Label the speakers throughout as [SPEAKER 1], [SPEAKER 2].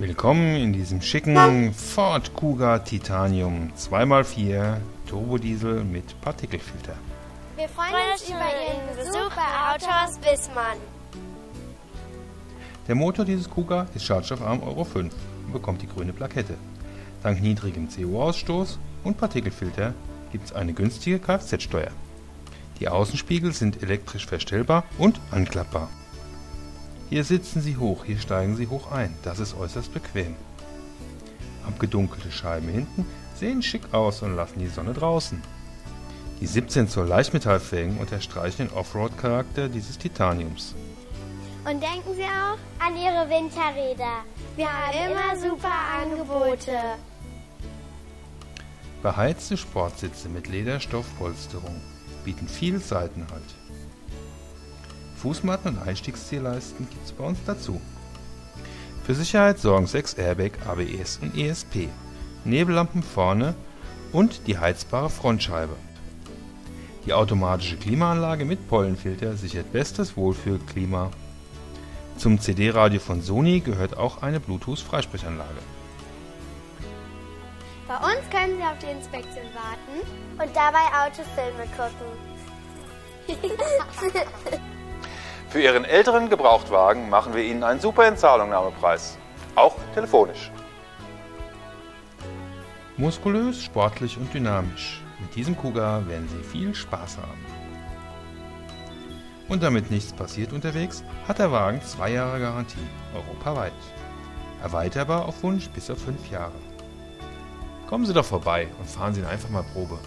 [SPEAKER 1] Willkommen in diesem schicken Ford Kuga Titanium 2x4 Turbodiesel mit Partikelfilter.
[SPEAKER 2] Wir freuen uns über Ihren Besuch bei Autohaus Wissmann.
[SPEAKER 1] Der Motor dieses Kuga ist schadstoffarm Euro 5 und bekommt die grüne Plakette. Dank niedrigem CO-Ausstoß und Partikelfilter gibt es eine günstige Kfz-Steuer. Die Außenspiegel sind elektrisch verstellbar und anklappbar. Hier sitzen Sie hoch, hier steigen Sie hoch ein. Das ist äußerst bequem. Abgedunkelte Scheiben hinten sehen schick aus und lassen die Sonne draußen. Die 17 Zoll Leichtmetallfelgen unterstreichen den Offroad-Charakter dieses Titaniums.
[SPEAKER 2] Und denken Sie auch an Ihre Winterräder. Wir haben immer super Angebote.
[SPEAKER 1] Beheizte Sportsitze mit Lederstoffpolsterung bieten viel Seitenhalt. Fußmatten und Einstiegszierleisten gibt es bei uns dazu. Für Sicherheit sorgen 6 Airbag, ABS und ESP, Nebellampen vorne und die heizbare Frontscheibe. Die automatische Klimaanlage mit Pollenfilter sichert bestes Wohlfühlklima. Zum CD-Radio von Sony gehört auch eine Bluetooth-Freisprechanlage.
[SPEAKER 2] Bei uns können Sie auf die Inspektion warten und dabei Autofilme gucken.
[SPEAKER 3] Für Ihren älteren Gebrauchtwagen machen wir Ihnen einen super Entzahlungnahmepreis. Auch telefonisch.
[SPEAKER 1] Muskulös, sportlich und dynamisch. Mit diesem Kuga werden Sie viel Spaß haben. Und damit nichts passiert unterwegs, hat der Wagen zwei Jahre Garantie, europaweit. Erweiterbar auf Wunsch bis auf fünf Jahre. Kommen Sie doch vorbei und fahren Sie ihn einfach mal Probe.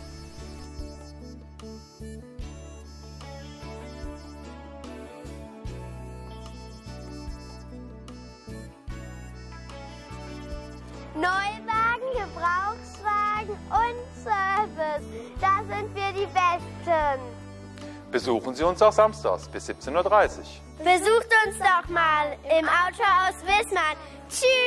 [SPEAKER 2] Und Service. Da sind wir die Besten.
[SPEAKER 3] Besuchen Sie uns auch samstags bis 17.30 Uhr.
[SPEAKER 2] Besucht uns doch mal im Autohaus Wissmann. Tschüss!